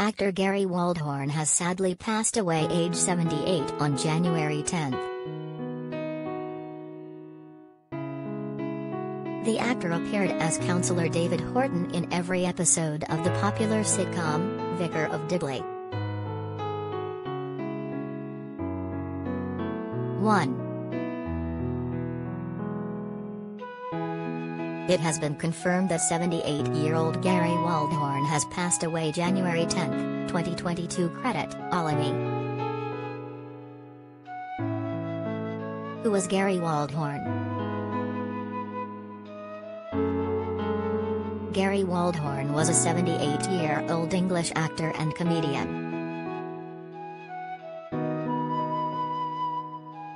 Actor Gary Waldhorn has sadly passed away age 78 on January 10. The actor appeared as Counselor David Horton in every episode of the popular sitcom, Vicar of Dibley. 1. It has been confirmed that 78-year-old Gary Waldhorn has passed away January 10, 2022 Credit, Alamy. Who was Gary Waldhorn? Gary Waldhorn was a 78-year-old English actor and comedian.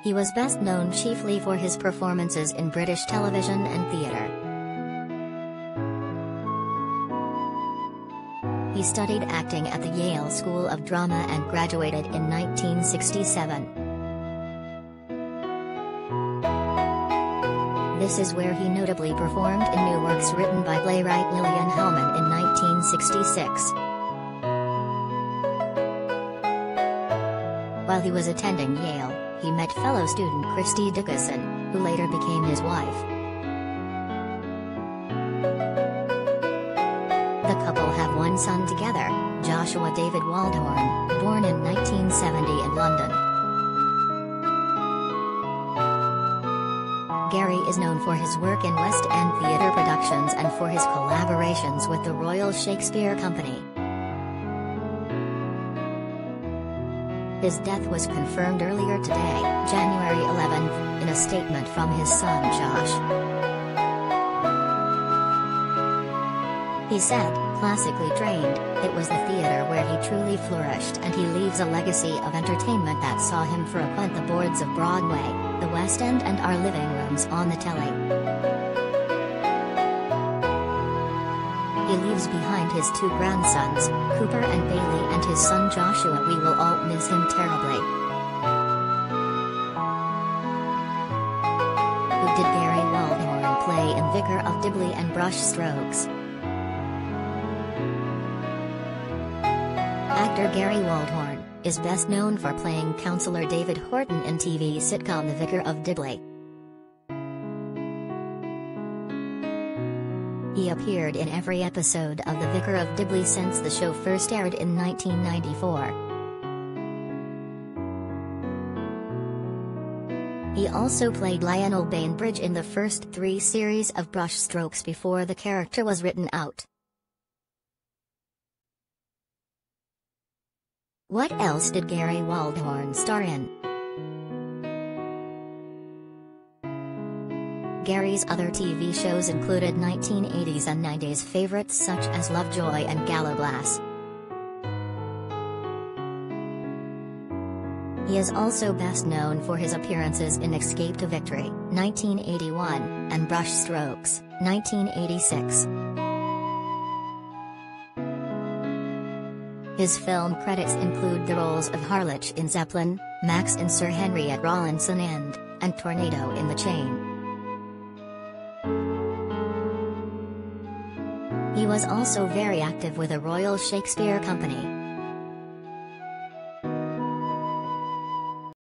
He was best known chiefly for his performances in British television and theatre. He studied acting at the Yale School of Drama and graduated in 1967. This is where he notably performed in new works written by playwright Lillian Hellman in 1966. While he was attending Yale, he met fellow student Christy Dickinson, who later became his wife. The couple have one son together, Joshua David Waldhorn, born in 1970 in London. Gary is known for his work in West End theatre productions and for his collaborations with the Royal Shakespeare Company. His death was confirmed earlier today, January 11, in a statement from his son Josh. He said, classically trained, it was the theater where he truly flourished and he leaves a legacy of entertainment that saw him frequent the boards of Broadway, the West End and our living rooms on the telly. He leaves behind his two grandsons, Cooper and Bailey and his son Joshua we will all miss him terribly. Who did Gary Waldhorn play in Vicar of Dibley and Brush Strokes? Actor Gary Waldhorn, is best known for playing Counselor David Horton in TV sitcom The Vicar of Dibley. He appeared in every episode of The Vicar of Dibley since the show first aired in 1994. He also played Lionel Bainbridge in the first three series of Brushstrokes before the character was written out. What else did Gary Waldhorn star in? Gary's other TV shows included 1980s and 90s favorites such as Lovejoy and Gallowglass. He is also best known for his appearances in Escape to Victory, 1981, and Brush Strokes, 1986. His film credits include the roles of Harlech in Zeppelin, Max in Sir Henry at Rawlinson End, and Tornado in The Chain. He was also very active with the Royal Shakespeare Company.